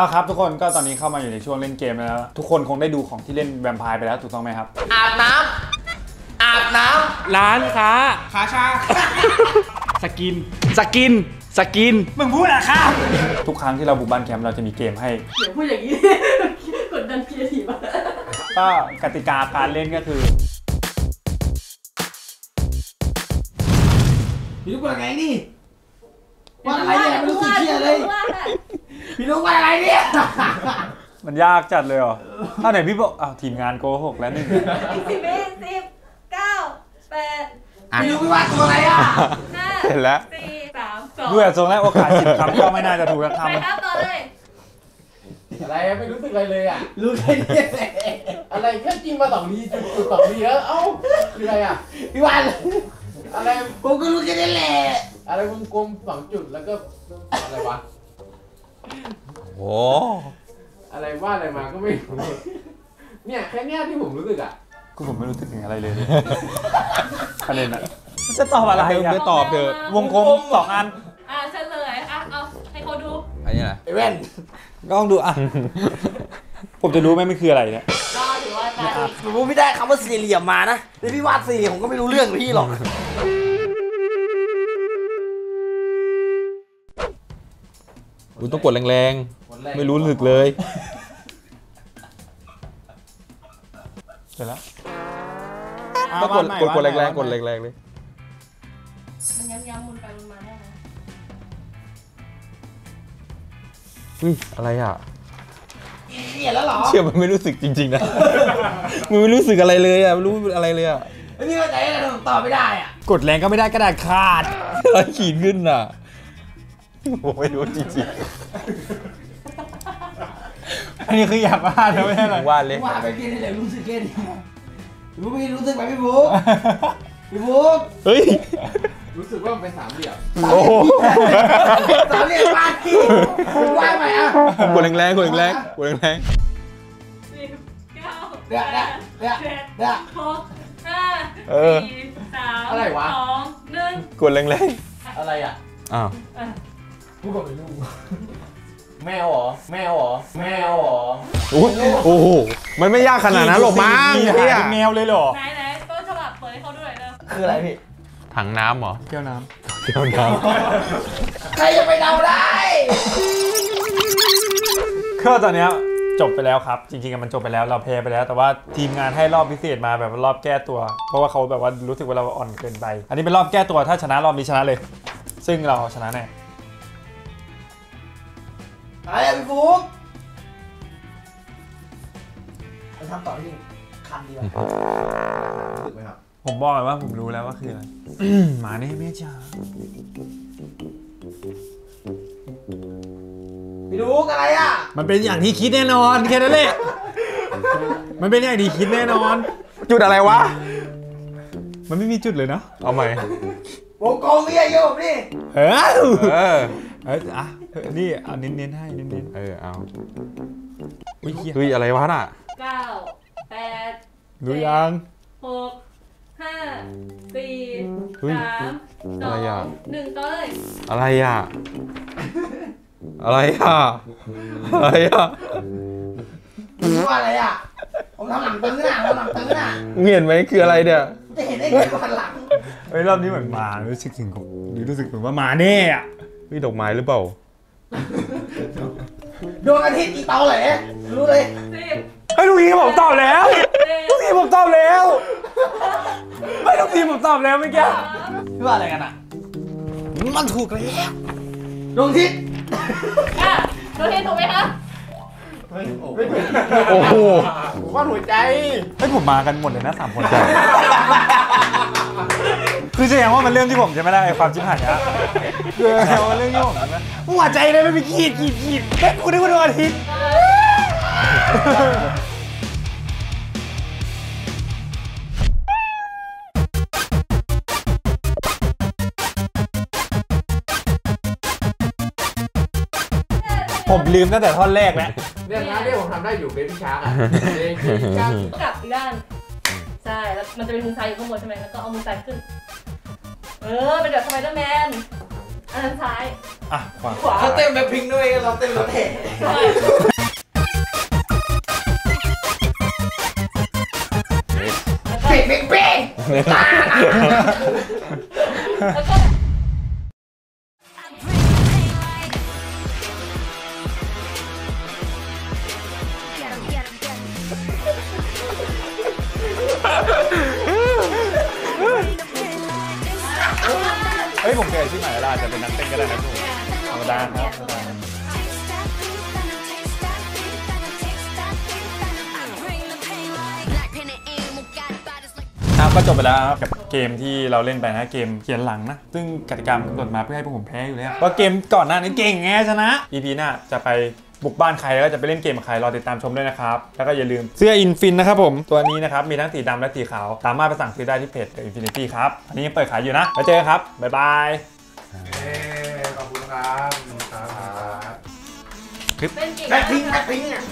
เอาครับทุกคนก็ตอนนี้เข้ามาอยู่ในช่วงเล่นเกมแล้ว ทุกคนคงได้ดูของที่เล่นแวมไพร์ไปแล้วถูกต้องไหมครับ อาบน้ำอาบน้ร้านค้าำขาชา สกิน สกิน สกิน มึงพูดอะครับ ทุกครั้งที่เราบุกบ้านแคมป์เราจะมีเกมให้ เดี๋ยวพูดอย่างนี้ กดดันเคียร์ทีมอะก็กติกาการเล่นก็คือพี่ลูกว่าไงนี่ว่าอะไรเนี่ยไม่รู้สึกเครียดเลย ว่าอะ พี่ลูกว่าอะไรเนี่ยมันยากจัดเลยเหรออ้าวไหนพี่บอกอ้าวทีมงานโกหกแล้วหนึ่งอีกสิบวิสิบเก้าแปดพี่ลูกไม่ว่าตัวอะไรอะห้าเห็นแล้ว สี่สามสองด้วยทรงแรกโอกาสสิบคำก็ไม่น่าจะถูกสักไปคำครับต่อเลยอะไรไม่รู้สึกอะไรเลยอะ รู้แค่นี้แหละอะไรแค่กินมาสองทีจุดจุดสองทีแล้วเอ้าคืออะไรอะ พี่วันอะไรผมก็รู้แค่นี้แหละ อะไรวงกลมสองจุดแล้วก็อะไรวะ โอ้อะไรว่าอะไรมาก็ไม่รู้เนี่ยแค่เนี้ยที่ผมรู้สึกอะกูผมไม่รู้สึกถึงอะไรเลยประเด็นอะจะตอบอะไรเธออะไม่ตอบเถอะวงกลมสองอัน อะเฉลยอะเอาให้เขาดูอันนี้อะไรไอ้แว่นก็ต้องดูอะ ผมจะรู้ไหมมันคืออะไรเนี่ยก็ถือว่าตาดีผมพูดไม่ได้คำว่าสี่เหลี่ยมมานะแล้วพี่วาดสี่เหลี่ยมผมก็ไม่รู้เรื่องพี่หรอก อุ้ยต้องกดแรงคนแรกๆไม่รู้สึกเลยเสร็จแล้วต้องกดกดกดแรงๆกดแรงๆเลย มันย้ำๆหมุนไปหมุนมาได้นะอุ้ยอะไรอะเนี่ยแล้วเหรอเชื่อมันไม่รู้สึกจริง ๆ นะ มันไม่รู้สึกอะไรเลยอะไม่รู้อะไรเลยอะแล้วพี่เข้าใจอะไรผมตอบไม่ได้อะ กดแรงก็ไม่ได้กระดาษขาดอะไรขีดขึ้นอะ ผมไม่รู้จริงอันนี้คืออยากวาดแล้วไม่ใช่ๆเหรผอมวาดเลยว่าไปพี่นี่แหละรู้สึกแค่นี้พี่บุ๊กพี่รู้สึกไหมพี่บุ๊กพี่บุ๊กเฮ้ย รู้สึกว่ามันเป็นสามเหลี่ยมโอ้โหสามเหลี่ยมวาดพี่วาดใหม่อะกดแรงๆกดแรงๆกดแรงสิบเก้าเดี๋ยวเดี๋ยวเดี๋ยวเจ็ดเดี๋ยวหกห้าเออสี่สามอะไรวะสองหนึ่งๆกดแรงอะไรอะๆอ้าวอะ พูดกับไม่รู้แมวเหรอ แมวเหรอ แมวเหรอโอ้โหโอ้โห มันไม่ยากขนาดนั้นหรอกมั้งมีเนี่หายเป็นแมวเลยเหรอ ไหนไหนต้นฉบับเปิดให้เขาด้วยนะคืออะไรพี่ ถังน้ำเหรอแก้วน้แก้วน้ใครจะไปเดาได้ำก็ตอนเนี้ยจบไปแล้วครับ จริงๆอะมันจบไปแล้วเราแพ้ไปแล้ว แต่ว่าทีมงานให้รอบพิเศษมาแบบว่ารอบแก้ตัว เพราะว่าเขาแบบว่ารู้สึกว่าเราอ่อนเกินไป อันนี้เป็นรอบแก้ตัวถ้าชนะรอบนี้ชนะเลย ซึ่งเราชนะแน่อะ ไรอะพี่บุ๊กเราทำต่อที่คันดีกว่ารู้สึกไหมครับผมบอกเลยว่าผมรู้แล้วว่าคืออะไรหมาเนี่ยแม่จ๋าพี่บุ๊กอะไรอะมันเป็นอย่างที่คิดแน่นอนแค่นั้นแหละมันเป็นอย่างที่คิดแน่นอนำจุดอะไรวะ มันไม่มีจุดเลยเนาะเอาใหม่วงกลมพี่อายุผมนี่ เออ เออ เอออะนี่เอาเน้นๆให้เน้นเออเอาๆอุ้ยเหี้ยเฮ้ยอะไรวะน่ะเก้าแปดรู้ยังหกห้าสี่เฮ้ยสามสอะอไรอะ งหนึ่งต่อเลยอะไรอะ อะไรอะ อะไรอะพี่ว่าอะไรอะ ผมทำหลังตื้อน่ะผมทำหลังตื้อน่ะมึงเห็นไหมคืออะไรเนี่ย จะเห็นได้ไงก่อนหลังเฮ้ยรอบนี้เหมือนหมารู้สึกถึงของรู้สึกเหมือนว่าหมาแน่อะ นี่ดอกไม้หรือเปล่า ดวงอาทิตย์อีเตาเหลรู้เลยสิบเฮ้ยลูกทีมผมตอบแล้วเจ็ดลูกทีมผมตอบแล้วเฮ้ยลูกทีมผมตอบแล้วเมื่อกี้สามพี่ว่าอะไรกันอะ มันถูกแล้วดวงอาทิตย์อะโดนเทถูกไหมคะโอ้โหผมว่าหัวใจ เฮ้ยผมมากันหมดเลยนะสามคน คือแสดงว่ามันเรื่องที่ผมใช่ไหมล่ะไอ้ความชิบหายอะคือแสดงว่าเรื่องที่ผมใช่ไหมหัวใจเลยไม่มีขีดขีดขีดเฮ้ยกูนึกว่าดวงอาทิตย์ผมลืมตั้งแต่ท่อนแรกแล้วเนี่ยนะที่ผมทำได้อยู่เบบี้ชาร์กอะเบบี้ชาร์กกลับอีกด้าน ใช่ แล้วมันจะเป็นมือซ้ายอยู่ข้างบนใช่ไหมแล้วก็เอามือซ้ายขึ้น เออ เป็นแบบสไปเดอร์แมน อันนั้นซ้าย อะขวาเขาเต้นแบบพิงด้วยเราเต้นแบบเตะเป๊ะเป๊ะเป๊ะ แล้วก็ ผมเกิดชื่อใหม่แล้วล่ะจะเป็นนักเต้นก็ได้นะทุกธรรมดาครับธรรมดา ครับก็จบไปแล้วครับกับเกมที่เราเล่นไปนะเกมเขียนหลังนะ ซึ่งกติกามกำหนดมาเพื่อให้พวกผมแพ้อยู่แล้วว่าเกมก่อนหน้านี้เก่งไงชนะ EP หน้าจะไป บุกบ้านใครแล้วก็จะไปเล่นเกมกับใครรอติดตามชมด้วยนะครับ แล้วก็อย่าลืมเสื้ออินฟินนะครับผมตัวนี้นะครับมีทั้งสีดำและสีขาวสามารถไปสั่งซื้อได้ที่เพจ The Infinity ครับอันนี้ยังเปิดขายอยู่นะแล้วเจอกันครับบ๊ายบายขอบคุณครับขอบคุณครับเป็นเก่งแบ็คพิงนะแบ็คพิงอะ